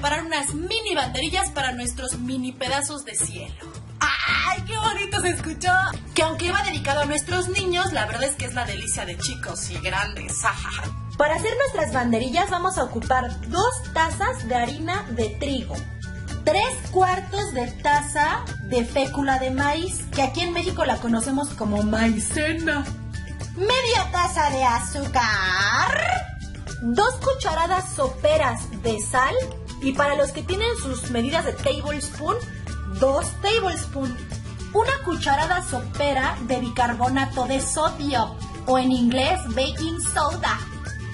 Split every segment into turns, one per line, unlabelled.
preparar unas mini banderillas para nuestros mini pedazos de cielo. ¡Ay, qué bonito se escuchó! Que aunque iba dedicado a nuestros niños, la verdad es que es la delicia de chicos y grandes.
Para hacer nuestras banderillas vamos a ocupar dos tazas de harina de trigo, tres cuartos de taza de fécula de maíz, que aquí en México la conocemos como maicena, media taza de azúcar, dos cucharadas soperas de sal y para los que tienen sus medidas de tablespoon, dos tablespoons, una cucharada sopera de bicarbonato de sodio o en inglés baking soda,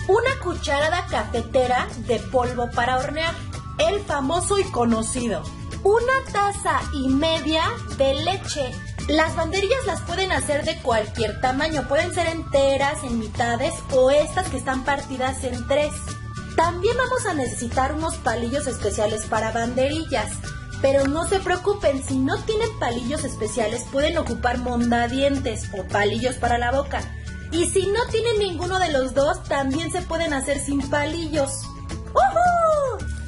una cucharada cafetera de polvo para hornear, el famoso y conocido, una taza y media de leche. Las banderillas las pueden hacer de cualquier tamaño, pueden ser enteras, en mitades o estas que están partidas en tres. También vamos a necesitar unos palillos especiales para banderillas. Pero no se preocupen, si no tienen palillos especiales pueden ocupar mondadientes o palillos para la boca. Y si no tienen ninguno de los dos, también se pueden hacer sin palillos.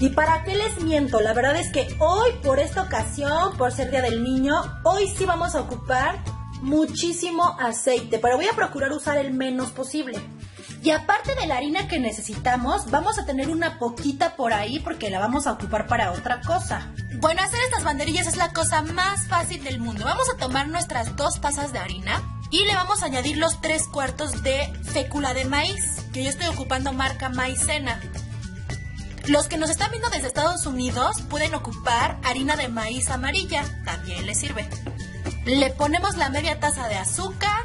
¿Y para qué les miento? La verdad es que hoy, por esta ocasión, por ser Día del Niño, hoy sí vamos a ocupar muchísimo aceite, pero voy a procurar usar el menos posible. Y aparte de la harina que necesitamos, vamos a tener una poquita por ahí porque la vamos a ocupar para otra cosa.
Bueno, hacer estas banderillas es la cosa más fácil del mundo. Vamos a tomar nuestras dos tazas de harina y le vamos a añadir los tres cuartos de fécula de maíz, que yo estoy ocupando marca maicena. Los que nos están viendo desde Estados Unidos pueden ocupar harina de maíz amarilla, también les sirve. Le ponemos la media taza de azúcar,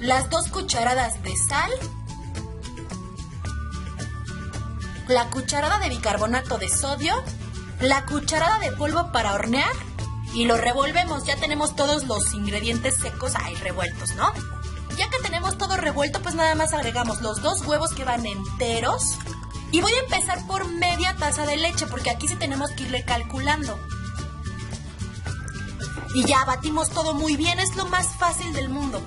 las dos cucharadas de sal la cucharada de bicarbonato de sodio, la cucharada de polvo para hornear y lo revolvemos. Ya tenemos todos los ingredientes secos ahí revueltos, ¿no? Ya que tenemos todo revuelto, pues nada más agregamos los dos huevos que van enteros. Y voy a empezar por media taza de leche, porque aquí sí tenemos que irle calculando. Y ya batimos todo muy bien, es lo más fácil del mundo.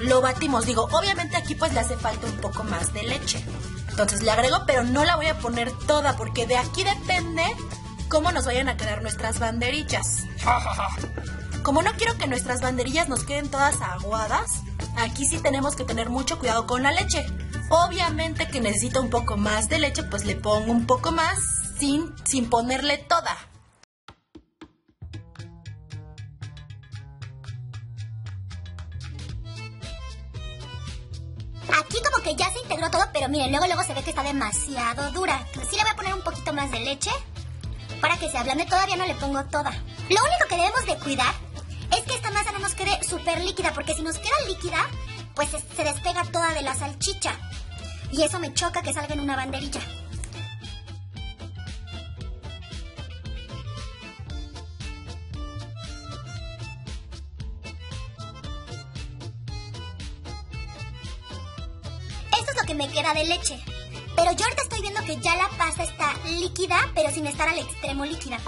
Lo batimos, digo, obviamente aquí pues le hace falta un poco más de leche. Entonces le agrego, pero no la voy a poner toda porque de aquí depende cómo nos vayan a quedar nuestras banderillas. Como no quiero que nuestras banderillas nos queden todas aguadas, aquí sí tenemos que tener mucho cuidado con la leche. Obviamente que necesito un poco más de leche, pues le pongo un poco más sin, sin ponerle toda.
Pero miren, luego luego se ve que está demasiado dura. Sí le voy a poner un poquito más de leche para que se ablande. Todavía no le pongo toda. Lo único que debemos de cuidar es que esta masa no nos quede súper líquida, porque si nos queda líquida, pues se, despega toda de la salchicha. Y eso me choca que salga en una banderilla. Lo que me queda de leche. Pero yo ahorita estoy viendo que ya la pasta está líquida, pero sin estar al extremo líquida.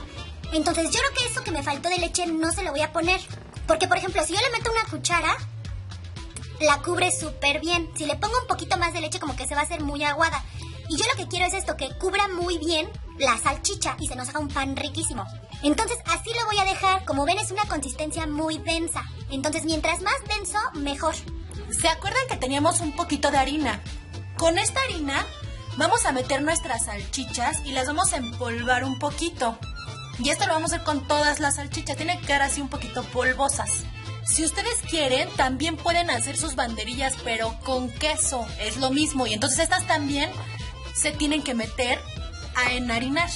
Entonces yo creo que eso que me faltó de leche no se lo voy a poner. Porque, por ejemplo, si yo le meto una cuchara, la cubre súper bien. Si le pongo un poquito más de leche, como que se va a hacer muy aguada. Y yo lo que quiero es esto, que cubra muy bien la salchicha y se nos haga un pan riquísimo. Entonces así lo voy a dejar. Como ven, es una consistencia muy densa. Entonces, mientras más denso, mejor.
¿Se acuerdan que teníamos un poquito de harina? Con esta harina vamos a meter nuestras salchichas y las vamos a empolvar un poquito. Y esto lo vamos a hacer con todas las salchichas. Tienen que quedar así un poquito polvosas. Si ustedes quieren, también pueden hacer sus banderillas, pero con queso. Es lo mismo. Y entonces estas también se tienen que meter a enharinar.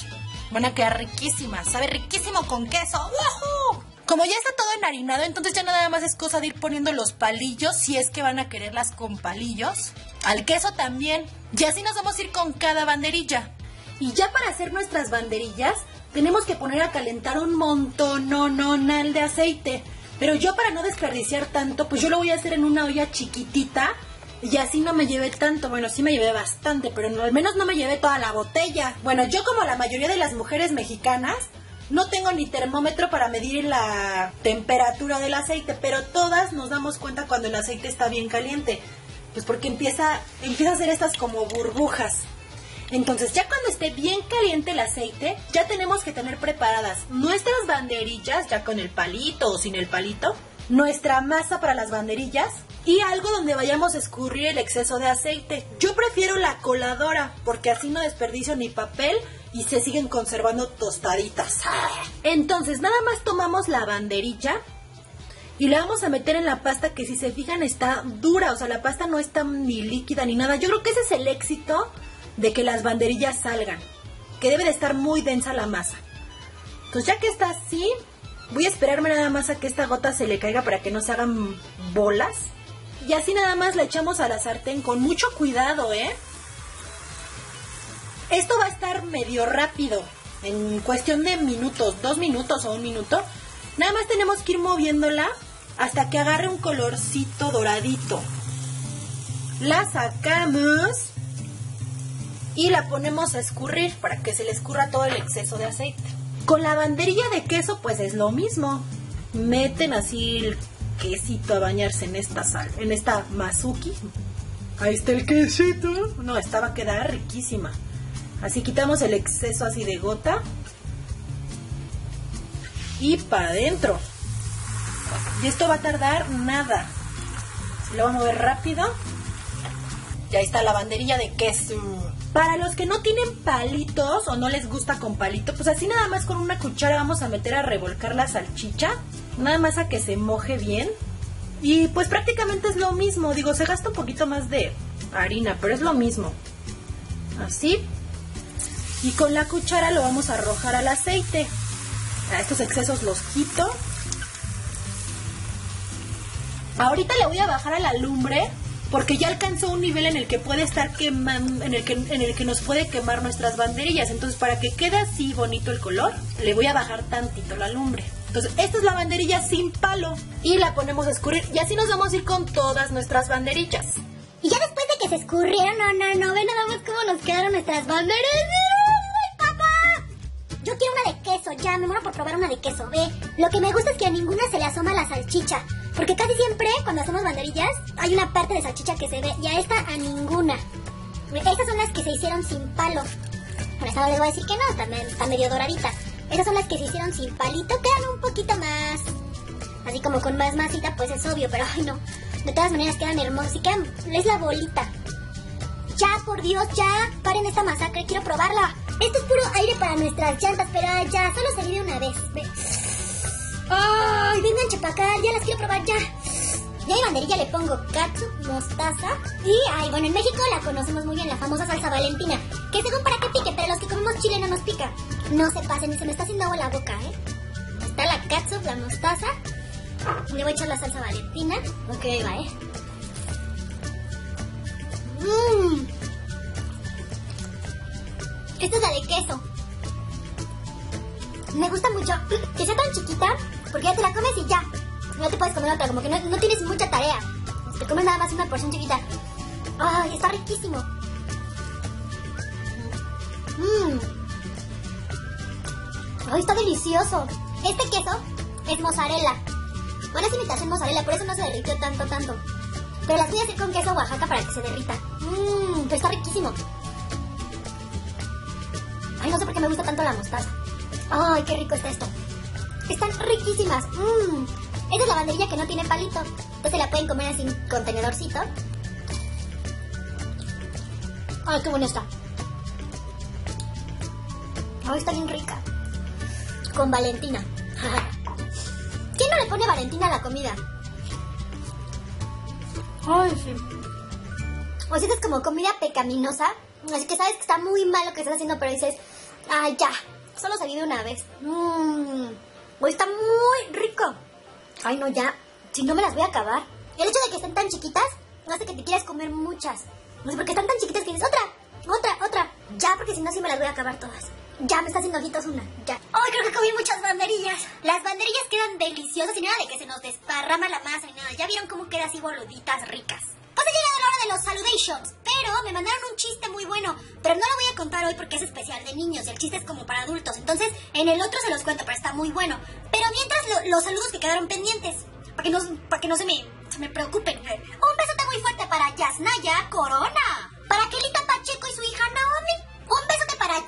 Van a quedar riquísimas. Sabe riquísimo con queso. ¡Woohoo! Como ya está todo enharinado, entonces ya nada más es cosa de ir poniendo los palillos, si es que van a quererlas con palillos. Al queso también. Y así nos vamos a ir con cada banderilla.
Y ya para hacer nuestras banderillas, tenemos que poner a calentar un montón de aceite. Pero yo para no desperdiciar tanto, pues yo lo voy a hacer en una olla chiquitita y así no me llevé tanto. Bueno, sí me llevé bastante, pero no, al menos no me llevé toda la botella. Bueno, yo como la mayoría de las mujeres mexicanas, no tengo ni termómetro para medir la temperatura del aceite, pero todas nos damos cuenta cuando el aceite está bien caliente. Pues porque empieza, empieza a hacer estas como burbujas. Entonces, ya cuando esté bien caliente el aceite, ya tenemos que tener preparadas nuestras banderillas, ya con el palito o sin el palito, nuestra masa para las banderillas y algo donde vayamos a escurrir el exceso de aceite. Yo prefiero la coladora porque así no desperdicio ni papel y se siguen conservando tostaditas. Entonces, nada más tomamos la banderilla y la vamos a meter en la pasta que si se fijan está dura, o sea, la pasta no está ni líquida ni nada. Yo creo que ese es el éxito de que las banderillas salgan, que debe de estar muy densa la masa. Entonces ya que está así, voy a esperarme nada más a que esta gota se le caiga para que no se hagan bolas. Y así nada más la echamos a la sartén con mucho cuidado, ¿eh? Esto va a estar medio rápido, en cuestión de minutos, dos minutos o un minuto. Nada más tenemos que ir moviéndola hasta que agarre un colorcito doradito. La sacamos y la ponemos a escurrir para que se le escurra todo el exceso de aceite. Con la banderilla de queso pues es lo mismo. Meten así el quesito a bañarse en esta sal, en esta mazuki. Ahí está el quesito. No, esta va a quedar riquísima. Así quitamos el exceso así de gota. Y para adentro. Y esto va a tardar nada. Lo vamos a mover rápido. Ya está la banderilla de queso. Para los que no tienen palitos o no les gusta con palito, pues así nada más con una cuchara vamos a meter a revolcar la salchicha. Nada más a que se moje bien. Y pues prácticamente es lo mismo. Digo, se gasta un poquito más de harina, pero es lo mismo. Así. Y con la cuchara lo vamos a arrojar al aceite. A estos excesos los quito. Ahorita le voy a bajar a la lumbre porque ya alcanzó un nivel en el que puede estar quemando, en el que, en el que nos puede quemar nuestras banderillas. Entonces, para que quede así bonito el color, le voy a bajar tantito la lumbre. Entonces, esta es la banderilla sin palo y la ponemos a escurrir y así nos vamos a ir con todas nuestras banderillas.
Y ya después de que se escurrieron, no, no, no, ve nada más cómo nos quedaron nuestras banderillas. Yo quiero una de queso, ya, me muero por probar una de queso, ve. Lo que me gusta es que a ninguna se le asoma la salchicha. Porque casi siempre, cuando hacemos banderillas, hay una parte de salchicha que se ve, y a esta a ninguna. Estas son las que se hicieron sin palo. Por eso no les voy a decir que no, también está medio doradita. Esas son las que se hicieron sin palito, quedan un poquito más. Así como con más masita, pues es obvio, pero ay no. De todas maneras quedan hermosas y quedan. Es la bolita. Ya, por Dios, ya. Paren esta masacre, quiero probarla. Esto es puro aire para nuestras llantas, pero ya, solo se vive una vez. ¡Ay! Vengan, chapacar, ya las quiero probar ya. Ya mi banderilla le pongo ketchup, mostaza y, ay, bueno, en México la conocemos muy bien, la famosa salsa valentina, que según para que pique, pero los que comemos chile no nos pica. No se pasen, se me está haciendo agua la boca, ¿eh? Está la ketchup, la mostaza. Le voy a echar la salsa valentina. Ok, va, ¿eh? Mmm. Esta es la de queso. Me gusta mucho que sea tan chiquita porque ya te la comes y ya. No te puedes comer otra, como que no, tienes mucha tarea. Te comes nada más una porción chiquita. ¡Ay, está riquísimo! Mmm. ¡Ay, está delicioso! Este queso es mozzarella. Bueno, es imitación mozzarella, por eso no se derritió tanto, tanto. Pero las voy a hacer con queso Oaxaca para que se derrita. Mmm, pero está riquísimo. Ay, no sé por qué me gusta tanto la mostaza. Ay, qué rico está esto. Están riquísimas. Mmm. Esa es la banderilla que no tiene palito. Entonces la pueden comer así en contenedorcito. Ay, qué buena está. Ay, está bien rica. Con Valentina. ¿Quién no le pone Valentina a la comida? Ay, sí. O si es como comida pecaminosa. Así que sabes que está muy mal lo que estás haciendo, pero dices, ay, ya, solo se vive una vez. Mmm. Está muy rico. Ay, no, ya. Si no me las voy a acabar. El hecho de que estén tan chiquitas hace que te quieras comer muchas. No sé, porque están tan chiquitas que dices, otra, otra, otra. Ya, porque si no, sí me las voy a acabar todas. Ya me está haciendo ojitos una. Ya. Ay, creo que comí muchas banderillas. Las banderillas quedan deliciosas y nada de que se nos desparrama la masa y nada. Ya vieron cómo queda así boluditas ricas. Pues ha llegado la hora de los saludations, pero me mandaron un chiste muy bueno, pero no lo voy a contar hoy porque es especial de niños y el chiste es como para adultos, entonces en el otro se los cuento, pero está muy bueno. Pero mientras los saludos que quedaron pendientes, para que no, para que no se, me, se me preocupen. Un besote muy fuerte para Yasnaya Corona, para Kelita Pacheco y su hija Naomi,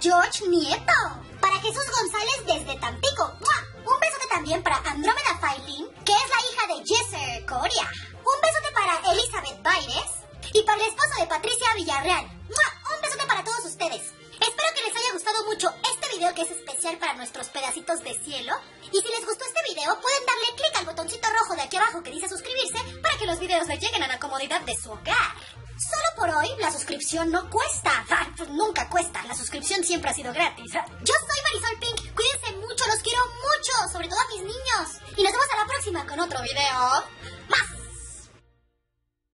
George Nieto. Para Jesús González desde Tampico. ¡Mua! Un besote también para Andrómeda Failín, que es la hija de Jesser Coria. Un besote para Elizabeth Baires y para el esposo de Patricia Villarreal. ¡Mua! Un besote para todos ustedes. Espero que les haya gustado mucho este video que es especial para nuestros pedacitos de cielo. Y si les gustó este video, pueden darle clic al botoncito rojo de aquí abajo que dice suscribirse para que los videos les lleguen a la comodidad de su hogar. Solo por hoy la suscripción no cuesta. Pues nunca cuesta. La suscripción siempre ha sido gratis. Yo soy Marisol Pink. Cuídense mucho, los quiero mucho, sobre todo a mis niños. Y nos vemos a la próxima con otro video.